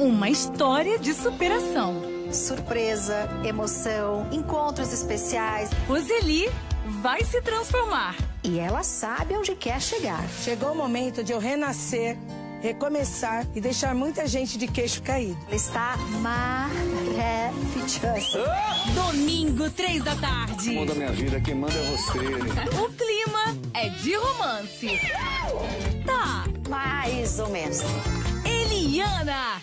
Uma história de superação. Surpresa, emoção, encontros especiais. Roseli vai se transformar. E ela sabe onde quer chegar. Chegou o momento de eu renascer, recomeçar e deixar muita gente de queixo caído. Ela está maravilhosa. Domingo, três da tarde. O da minha vida, quem manda é você. O clima é de romance. Tá. Mais ou menos. Eliana